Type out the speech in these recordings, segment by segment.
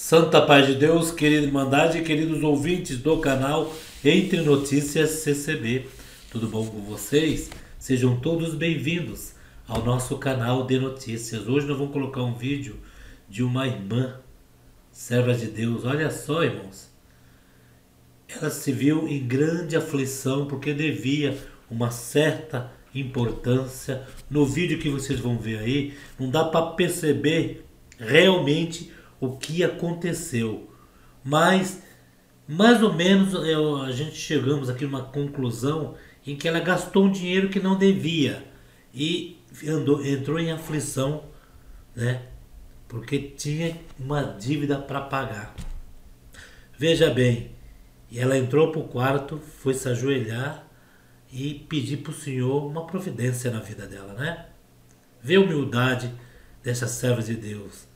Santa paz de Deus, querida Irmandade e queridos ouvintes do canal Entre Notícias CCB. Tudo bom com vocês? Sejam todos bem-vindos ao nosso canal de notícias. Hoje nós vamos colocar um vídeo de uma irmã, serva de Deus. Olha só, irmãos. Ela se viu em grande aflição porque devia uma certa importância. No vídeo que vocês vão ver aí, não dá para perceber realmente o que aconteceu. Mas, mais ou menos, eu, a gente chegamos aqui numa conclusão em que ela gastou um dinheiro que não devia e andou, entrou em aflição, né? Porque tinha uma dívida para pagar. Veja bem, ela entrou para o quarto, foi se ajoelhar e pedir para o Senhor uma providência na vida dela, né? Vê a humildade dessa serva de Deus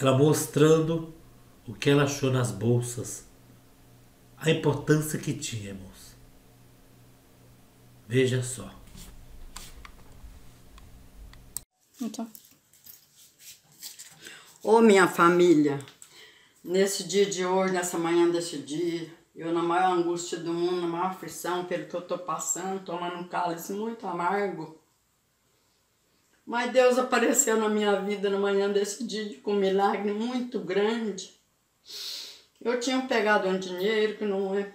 ela mostrando o que ela achou nas bolsas, a importância que tinha, irmãos. Veja só. Então. Ô minha família, nesse dia de hoje, nessa manhã desse dia, eu na maior angústia do mundo, na maior aflição pelo que eu tô passando, tomando um cálice muito amargo, mas Deus apareceu na minha vida na manhã desse dia com um milagre muito grande. Eu tinha pegado um dinheiro que não é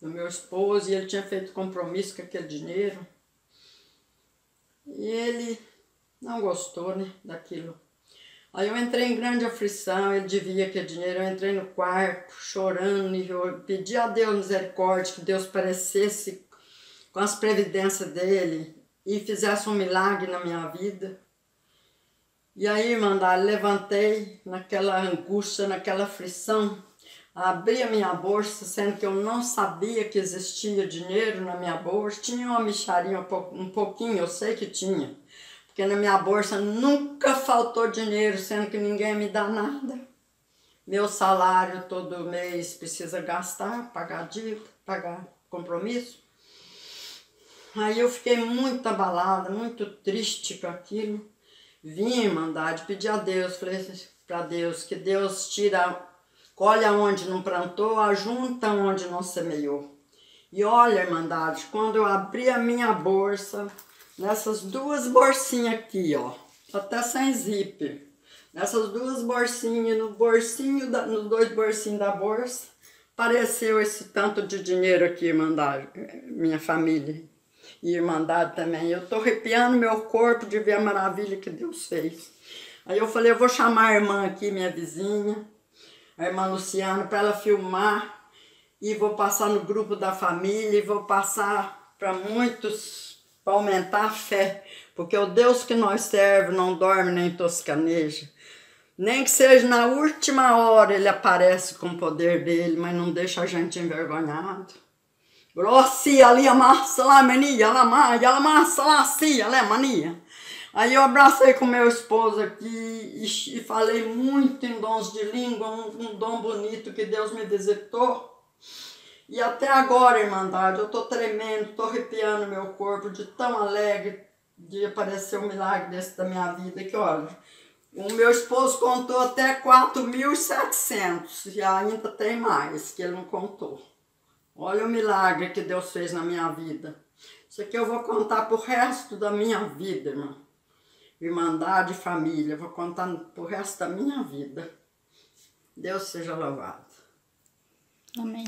do meu esposo e ele tinha feito compromisso com aquele dinheiro. E ele não gostou né, daquilo. Aí eu entrei em grande aflição, ele devia aquele dinheiro, eu entrei no quarto chorando e eu pedi a Deus misericórdia, que Deus parecesse com as previdências dele e fizesse um milagre na minha vida. E aí, irmandade, levantei naquela angústia, naquela aflição, abri a minha bolsa, sendo que eu não sabia que existia dinheiro na minha bolsa. Tinha uma micharia um pouquinho, eu sei que tinha, porque na minha bolsa nunca faltou dinheiro, sendo que ninguém me dá nada. Meu salário todo mês precisa gastar, pagar dívida, pagar compromisso. Aí eu fiquei muito abalada, muito triste com aquilo. Vim, Irmandade, pedir a Deus, falei para Deus, que Deus tira, colhe onde não plantou, ajunta onde não semeou. E olha, Irmandade, quando eu abri a minha bolsa, nessas duas bolsinhas aqui, ó, até sem zíper, nessas duas bolsinhas, no bolsinho, da, nos dois bolsinhos da bolsa, apareceu esse tanto de dinheiro aqui, Irmandade, minha família e Irmandade também. Eu tô arrepiando meu corpo de ver a maravilha que Deus fez. Aí eu falei, eu vou chamar a irmã aqui, minha vizinha, a irmã Luciana, para ela filmar e vou passar no grupo da família e vou passar para muitos, para aumentar a fé, porque o Deus que nós servemos não dorme nem toscaneja. Nem que seja na última hora ele aparece com o poder dele, mas não deixa a gente envergonhado. Grossi ali a massa lá mania. Aí eu abracei com meu esposo aqui e, falei muito em dons de língua, um, um, dom bonito que Deus me visitou. E até agora, Irmandade, eu tô tremendo, tô arrepiando meu corpo de tão alegre de aparecer um milagre desse da minha vida, que olha, o meu esposo contou até 4.700 e ainda tem mais que ele não contou. Olha o milagre que Deus fez na minha vida. Isso aqui eu vou contar pro resto da minha vida, irmã. Irmandade família, vou contar pro resto da minha vida. Deus seja louvado. Amém.